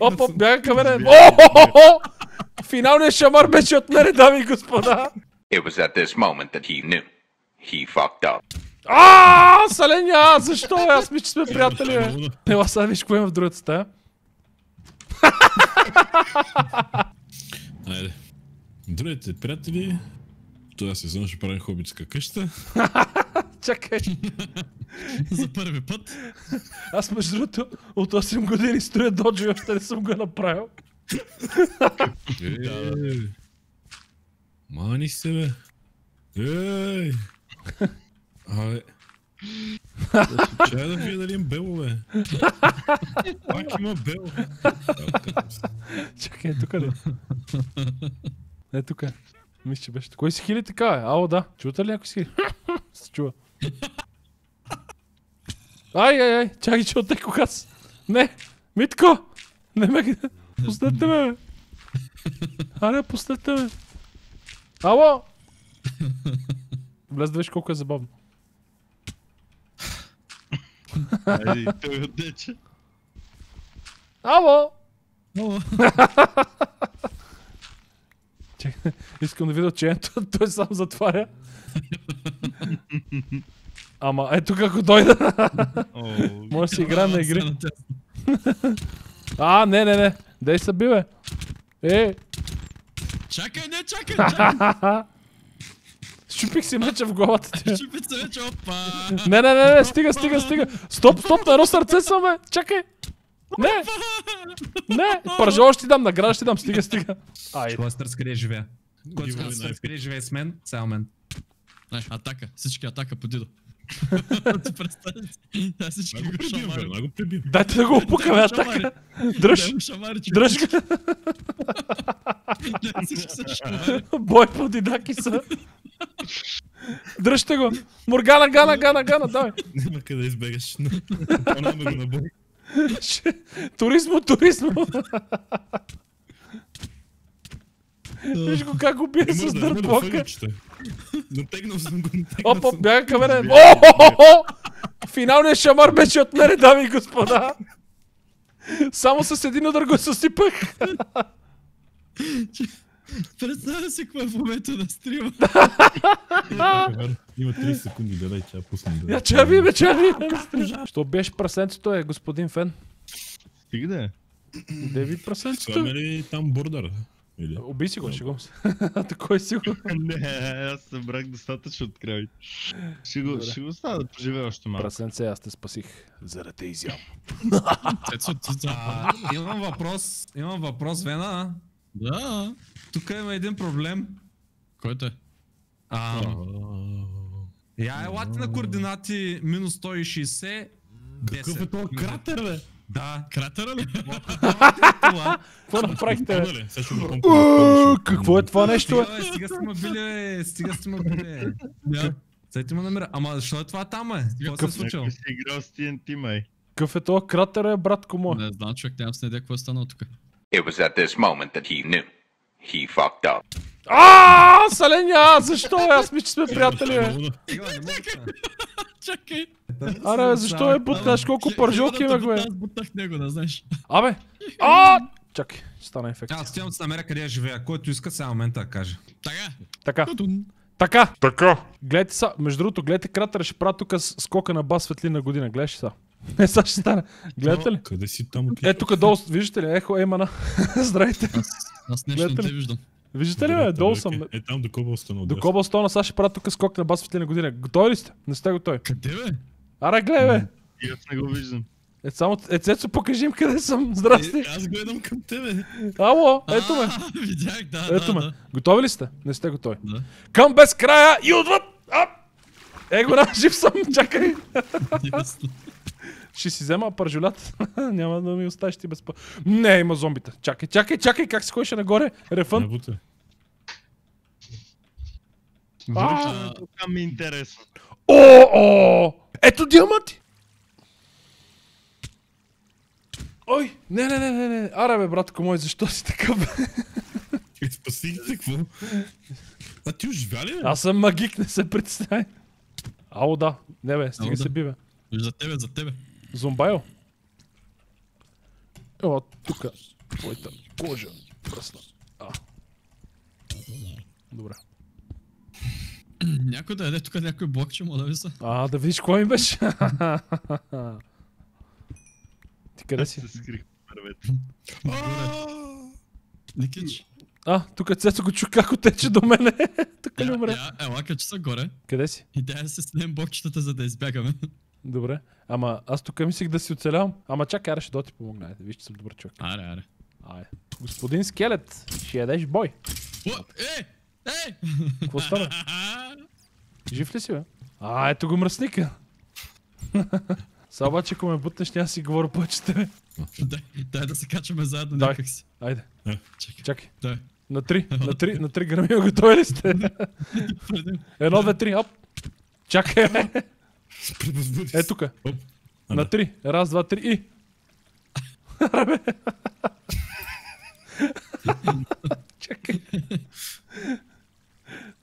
Оп, оп, бяга към мене. О-хо-хо-хо! Финалният шамар беше от мене, дами и господа. It was at this moment that he knew. He fucked up. А, Саленя, защо? бе? Аз мисля, че сме приятели, бе. Ела сега виж какво има в другата стая. Айде. Здравейте, приятели. Този сезон ще правим хобитска къща. Чакай. За първи път. Аз между другото от 8 години строя доджо и още не съм го направил. Ей! Мани се, бе. Ей! Абе. Чай да видя дали им бело, бе. Пак има бело. Чакай, е тук ли? Е, тук е. Мисля, че беше. Кой си хили така, бе? Ало, да. Чувате ли някой си хили? Се чува. Ай, ай, ай, чакай, че оттеко аз. Не, Митко! Не ме. Пуснете ме, бе. Аре, пуснете ме. Ало! Влез да виж колко е забавно. Айде, той отдече. Ало! Чакай, искам да видя отчаянието, той сам затваря. Ама ето како дойда. Може си играем на игри. А, не, не, не. Дей са би, бе. Е, Чакай, не, чакай, чакай. щупих си меча в главата ти. Чупица вече, опа. Не, не, не, не, стига, стига, стига. Стоп, стоп, на едно сърце съм, бе. Чакай. Не, не, пържо ще ти дам, награда ще ти дам, стига, стига. Айде. Кластър скъде живее? Кластър найф. скъде живее с мен? Сега мен. Атака. Всички атака по Дидо. Ай го прибивам, бе, го прибивам. Дайте да го опукаме, а така. Дръж, дръж го. Бой по дидаки са. Дръжте го. Моргана, гана, гана, гана, давай. Няма къде избегаш. Понаме го на бой. Туризмо, туризмо. Виж го как го бие с може да, Натегнал съм го, натегнал Оп, оп, съм. бяга. О-хо-хо-хо! Финалният шамар беше от мене, дами и господа. Само с един удар го съсипах. Представя си какво е в момента на стрима. Има 30 секунди, да дай, че я пусна. да. Я че ви, бе, че ви. Що беше прасенцето е, господин Фен? стига да е. Де ви прасенцето? Слагаме ли там бордър? Или? Уби си го, шегувам се. Такой си го. Не, аз събрах достатъчно от край. Ще го, ще го става да поживее още малко. Прасенце, аз те спасих. Заради изям. Цецо. А, имам въпрос, имам въпрос, Вена. Да. Тук има един проблем. Който е? А, я елате на координати минус 160, 10. Какъв е този кратер, бе? Да. Кратера ли? Какво направихте? помпам. Е, Какво е това нещо? Стига, сте ме били, бе, стига сте ме били. Да. Сега ти ме намира. Ама защо е това там, е? Какво се е случило? Си играл с TNT, май. Какъв е това кратер, е, братко мой? Не знам, човек, нямам с идея какво е станало тук. It was at this moment that he knew. He fucked up. А, Саленя, защо? Аз мисля, че сме приятели, бе. Да- Чакай. Аре, бе, защо е бутнаш? Колко пържолки имах, бе? Аз бутнах него, не знаеш. Абе! А! Чакай, ще стана инфекция. Аз отивам да се намеря къде я живея. Който иска сега момента да каже. Така. Така, така, така. Гледайте са, между другото, гледайте кратера, ще правя тук скока на бас светлина година. Гледаш са? Не, сега ще стане. Гледате ли? Къде си там? Е, тук долу, виждате ли? Ехо, Еймана. Здравейте. Аз нещо не те виждам. Виждате ли, бе? Долу съм. Е, там до Кобълстона. До Кобълстона, сега ще правя тук скок на бас светлина година. Готови ли сте? Не сте готови. Къде бе? Аре, гледай, бе. И аз не го виждам. Е, само, е, Цецо, покажи им къде съм. Здрасти. Е, Аз гледам към тебе. Ало, ето ме. А, Видях, да, Ето да, ме. да. Готови ли сте? Не сте готови. Да. Към безкрая и отвъд! А! Е, го на, жив съм, чакай. Ясно. Ще си взема пържолят. Няма да ми оставиш ти без па. Не, има зомбита. Чакай, чакай, чакай, как се ходеше нагоре? Рефън. Връщането там ми е интересно. О, о! Ето диаманти! Ой, не, не, не, не, не. Аре бе, братко мой, защо си такъв? Е, Спасихте, какво? А ти оживя ли, бе? Аз съм магик, не се представи. Ало, да. Не бе, стига Ало, да. се би, бе. За тебе, за тебе. Зомбайл. О, тука. Твоята кожа. Пръсна. А. Добре. Някой да яде тук някой блокче, моля ви се. А, да видиш кой ми беше. Ти къде Аз си? се скрих по първете. Никич. А, тук Цецо го чу как отече до мене. тук ли Я, умре? ела, качи се горе. Къде си? И да се снем блокчетата, за да избягаме. Добре. Ама аз тук мислих да си оцелявам. Ама чакай, аре ще да ти помогна. Виж, че съм добър човек. Аре, аре. Айде. Господин Скелет, ще ядеш бой. О, е! Е! Какво става? Жив ли си, бе? А, ето го мръсника. Сега обаче, ако ме бутнеш, няма си говоря повече тебе. Дай, дай да се качваме заедно Дай. някак си. Айде, Чакай. чакай. Дай. На три, на три, на три грами готови ли сте? Едно, две, три, оп. Чакай, бе. Е. Оп. А, На три. Раз, два, три и... Чакай.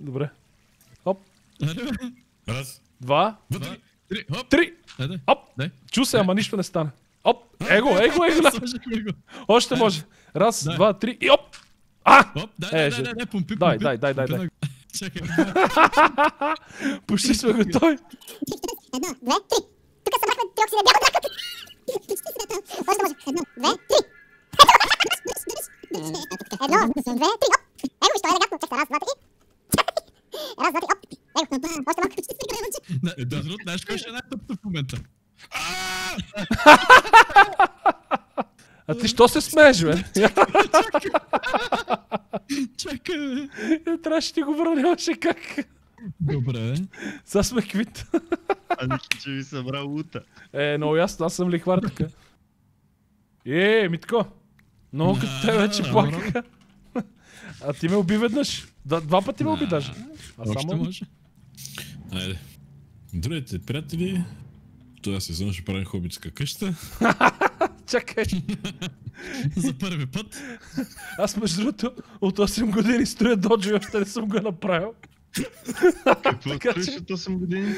Добре. Оп. Раз, Два, вътре. Три, три. Оп. Чу се, ама нищо не стана. Оп. Его, его, его. Още може. Раз, два, три и оп. А! Хоп, дай, Е, дай, дай, дай, дай, помпи, Дай, дай, дай, дай, дай. Чакай. Почти сме готови. Едно, две, три. Тук събрахме триоксиден бял дракът. Още може. Едно, две, три. Едно, две, три, оп. Его, виж, това е елегантно. Чакай, раз, два, три. Раз, два, три, оп. Его, още малко. Между другото, знаеш кой ще е най-тъпто в момента? А ти що се смееш, бе? Чакай, бе. Трябваше ти го върна, нямаше как. Добре. Сега сме квит. А че ви събра лута. Е, много ясно, аз съм лихвар тук. Е, Митко. Много като те вече плакаха. А ти ме уби веднъж. Два, пъти ме уби даже. А само... може. Айде. Здравейте, приятели. Това сезон ще правим хобитска къща. Чакай. За първи път. Аз между другото от 8 години строя доджо и още не съм го направил. Какво че- от 8 години?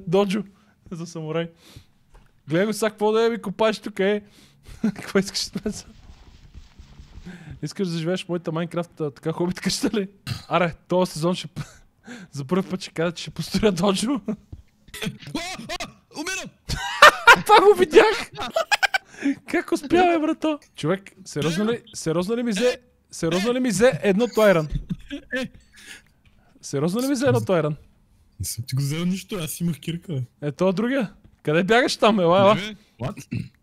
доджо за самурай. Гледай го сега какво да е ми копаеш тук е. Какво искаш от мен? Искаш да живееш в моята Майнкрафт така хобит къща ли? Аре, този сезон ще... За първи път ще кажа, че ще построя доджо. Умирам! Това го видях! как успя, бе, брато? Човек, сериозно ли, сериозно ли ми взе... Сериозно ли ми взе едно Тойран? Сериозно ли ми взе едно Тойран? Не съм ти го взел нищо, аз имах кирка. бе. Е, другия. Къде бягаш там, ела, ела?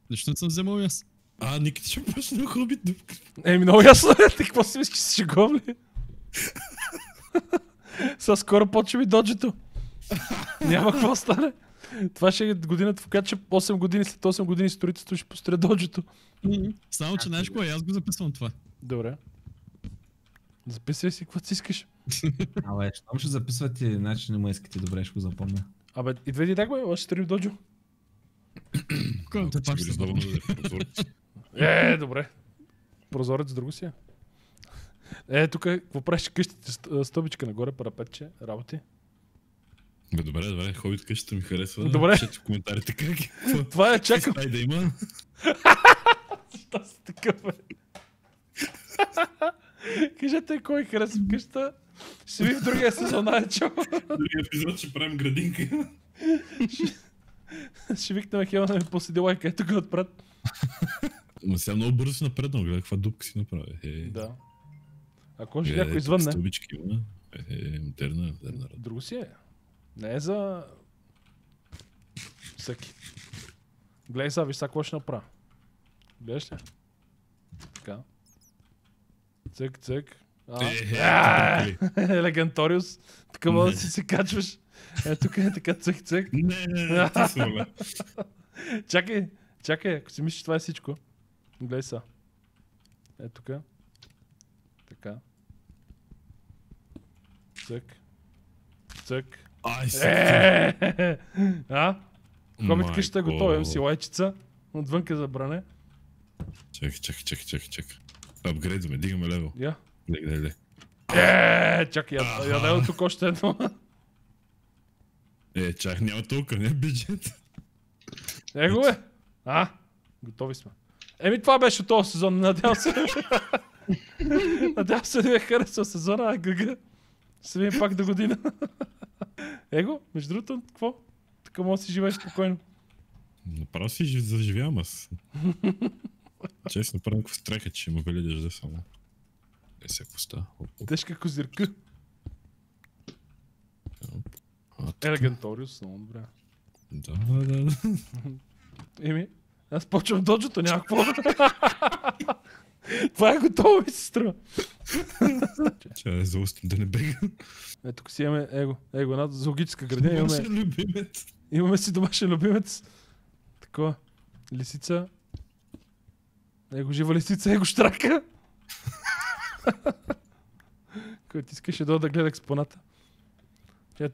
Защо не съм вземал аз? А, Ники, ти ще почне хобит. Еми, много ясно е. Ти какво си мислиш, че си шегувам ли? Са скоро почва и доджето. Няма какво стане. Това ще е годината, в която ще 8 години след 8 години строителство ще построя доджето. Само, че знаеш кое, аз го записвам това. Добре. Записвай си каквото си искаш. Абе, щом ще записвате, значи не му искате добре, ще го запомня. Абе, идвай ти так, бе, още строи в доджо. Пак да е. Е, добре. Прозорец друго си е. Е, тук какво правиш къщите? Ст- Стълбичка нагоре, парапетче, работи. Бе, добре, добре, хобит къщата ми харесва. Добре. Пишете в коментарите как е. Това е, чакам. Да има. Аз съм такъв е. Кажете кой харесва къща. Ще ви в другия сезон, айде чао. Другия епизод ще правим градинка. Ще викнем Хела да ми поседи лайка, ето го отпред. Ма сега много бързо си напреднал, гледай каква дупка си направи. Е, Да. Ако ще е, някой извънне, Стълбички има. Е, е, модерна, модерна. работа. друго си е. Не е за... Всеки. Гледай сега, виж сега какво ще направя. Гледаш ли? Така. Цък, цък. Е, е? Елеганториус. Така мога да си се качваш. Е, тук е така цък, цък. Не, не, не. Чакай, чакай, ако си мислиш, това е всичко. Гледай сега. Е, тук. Така. Цък. Цък. Ай, се. Е, А? Къщата е готова, имам си лайчица. Отвънка за бране. Чакай, чакай, чакай, чакай, чакай. Апгрейдваме, дигаме лево. Я. Гледай, гледай, гледай. Е, чакай, я, я дай тук още едно. Е, чак, няма толкова, не бюджет. Его е. А, готови сме. Еми това беше този сезон, надявам се. надявам се да ви е харесал сезона, а гъга. Се видим пак до година. Его, между другото, какво? Така може да си живееш спокойно. Направо си жив- заживявам аз. Честно, правим какво страха, че има вели дъжда само. Е? Оп, оп, Тежка козирка. Елеганториус, много добре. Да, да, да. Еми, аз почвам доджото, няма какво. Това е готово ми се струва. Ча да заустим да не бега. Е, тук си имаме его, его, една зоологическа градина. Имаме, Имаше любимец. имаме си домашен любимец. Такова. Лисица. Его жива лисица, его штрака. Който искаше да да гледа експоната. Тя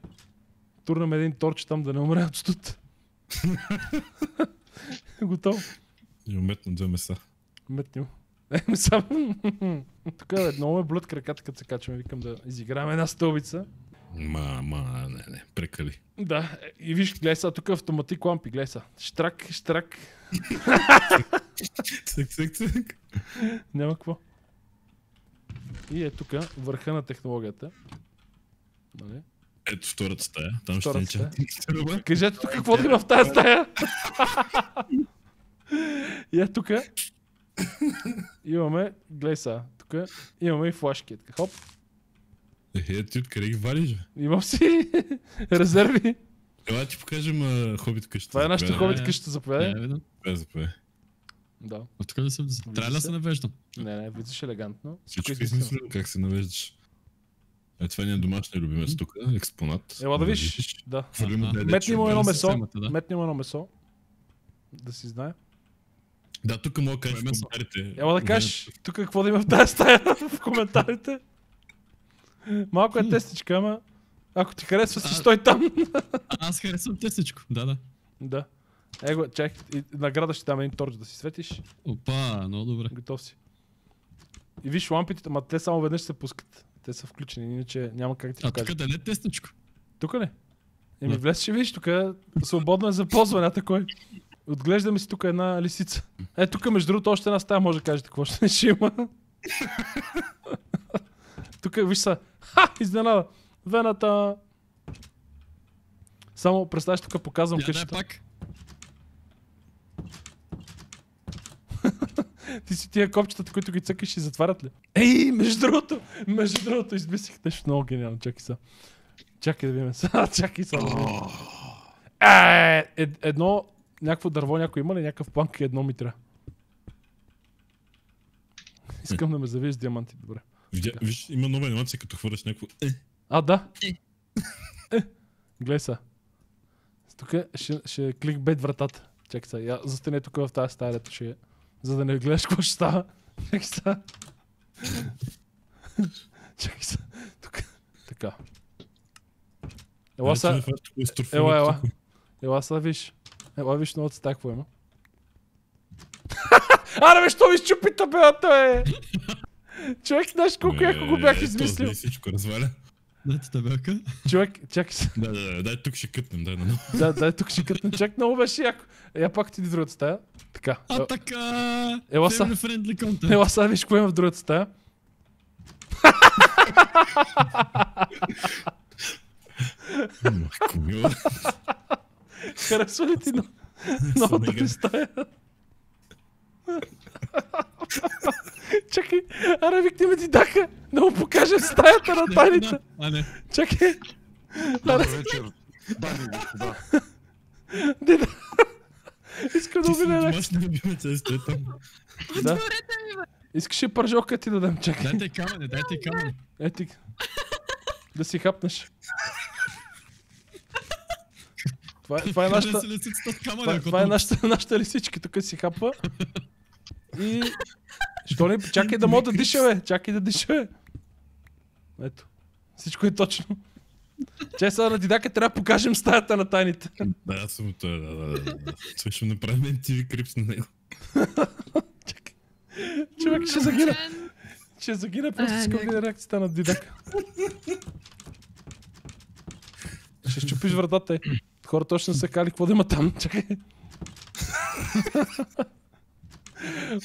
турнем един торч там да не умре от студ. Готово. И уметно две меса. Метнил. Е, сам. Тук е много ме блъд краката, като се качваме. Викам да изиграем една стълбица. Ма, ма, не, не, прекали. Да, е, и виж, гледай сега, тук автоматик лампи, гледай сега. Штрак, штрак, Цък, цък, цък. няма какво. И е тук върха на технологията. Нали? Ето втората стая. Там ще Втората ни чат. Кажете тук какво да има в тази стая. и е тук. Имаме, гледай сега, тук имаме и флашки. Така, хоп, Е, ти откъде ги валиш, имам си резерви. Ела да ти покажем хобит къщата. Това е нашата хобит къща, заповядай. Не, видно. Заповядай, заповядай. Да. От тук да съм. Трябва ли да се. се навеждам? Не, не, влизаш елегантно. Всичко е измислено. как се навеждаш. Е, това е домашния любимец тук, експонат. Ела да виж. Да. Метни му едно месо. Метни му едно месо. Да си знае. Да, тук мога да кажеш в коментарите. Ела да кажеш тук какво да има в тази стая в коментарите. Малко е тестичка, ама ако ти харесва си стой там. Аз харесвам тестичко. Да, да. да. Его, чак, награда ще дам един торч да си светиш. Опа, много добре. Готов си. И виж лампите, ама те само веднъж се пускат. Те са включени, иначе няма как да ти А покажа. тук да не е тестичко. Тук ли? Еми Да. влез ще видиш, тук е свободно е за ползване, а такой. Отглеждаме си тук една лисица. Е, тук между другото още една стая може да кажете какво ще, ще има. тук виж са. Ха, изненада. Вената. Само представяш тук показвам Я дай къщата. пак. Ти си тия копчетата, които ги цъкаш и затварят ли? Ей, между другото, между другото, измислих нещо много гениално. Чакай са. Чакай да видим. Сега, Чакай са. Е, е, едно, някакво дърво някой има ли? Някакъв планк и едно ми трябва. Искам да ме завиеш диаманти, добре. Видя, виж, има нова анимация, като хвърляш някакво. Е, А, да. Е. Гледай са. Тук ще, ще кликбейт вратата. Чакай сега, застане тук в тази стая, ще е. За да не гледаш какво ще става. Чакай сега. Чакай сега. Тук. Така. Ела е, това е Ела, ела. тук. Ела сега виж. Ела виж новата стая, какво има. Аре бе, що ми щупи табелата, бе? Човек, знаеш колко яко го бях Е, измислил. този Всичко разваля. Дайте табелка. Човек, чакай се. Да, да, да, дай тук ще кътнем, дай на. Да, дай тук ще кътна чак, много беше яко. Я пак ти другата стая. Така. А така. Ела са. Ела сега виж какво има в другата стая. Мила. Харесва ли ти но- новата ти стая? Чакай, аре викни ме ти даха, да му покажем стаята на тайните. А не. Чакай. Добър вечер, дами и господа. Деда. Искам да Ти си убия една. домашния любимец, е, стой там. Да. Искаш ли пържолка ти да дам? Чакай. Дайте камъне, дайте камъне. Е ти. Да си хапнеш. Това, е- това е нашата... Си Това, това е то- нашата, нашата лисичка, тук си хапва. И... Що не... Чакай да мога да диша, бе. Чакай да диша, бе. Ето. Всичко е точно. Че сега на Дидака трябва да покажем стаята на тайните. Да, аз съм той, да, да, да, ще направим MTV Крипс на него. Чакай. Човек ще загина. Ще загина, просто искам да реакцията на Дидака. Ще щупиш вратата й. Хората още не са кали какво да има там. Чакай.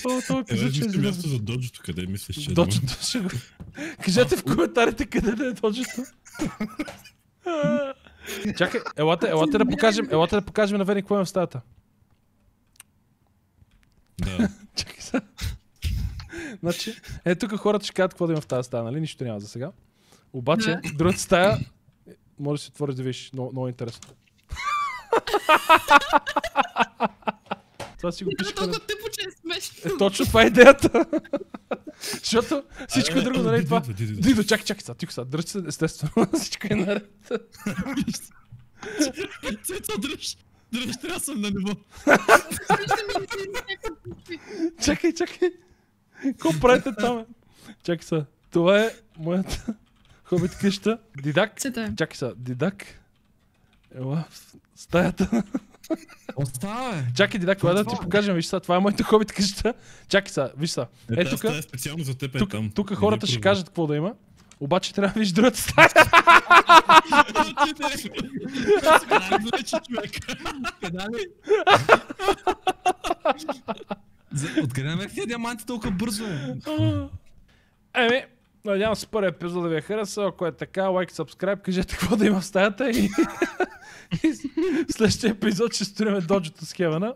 О, това Е, кажа, че е място за доджото, къде мислиш, че е Доджото ще го... Кажете в коментарите къде да е доджото. Чакай, елате, елате да покажем, елате да покажем на Вени какво е в стаята. Да. Чакай сега. Значи, е, тук хората ще кажат какво да има в тази стая, нали? Нищо няма за сега. Обаче, другата стая, може да си отвориш да видиш, много, много интересно. Това си го Това пише. е толкова тъпо, че е смешно. Е, точно това е идеята. Защото всичко Е, друго, е, нали, Дидо, това... Дидо, чакай, чакай сега, тихо сега, дръж се, естествено, всичко е наред. Цецо, дръж! Дръж, трябва съм на ниво. Чакай, чакай. Какво правите там? Чакай сега. Това е моята хобит къща. Дидак. Чакай сега. Дидак. Ела в стаята. Остава, бе. Чакай, Дидак, това да ти покажем. Виж сега, това е моята хобит къща. Чакай сега, виж сега. Е, Е, тук, е специално за теб е тук, там. тук хората ще кажат какво да има. Обаче трябва да видиш другата стая. Откъде намерих диаманти толкова бързо? Еми, надявам се първи епизод да ви е харесал. Ако е така, лайк, сабскрайб, кажете какво да има в стаята и, и следващия епизод ще строиме доджото с Хевана.